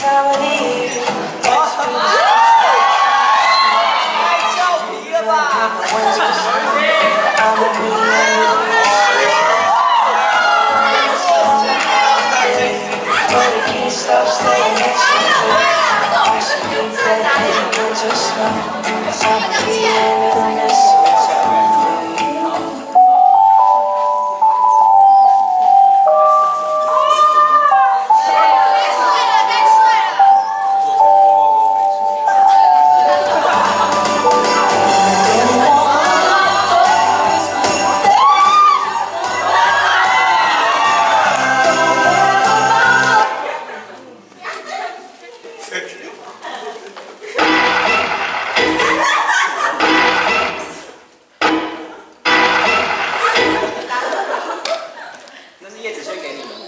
I'm the prisoner. I'm the Just one. 那是叶子先给你的。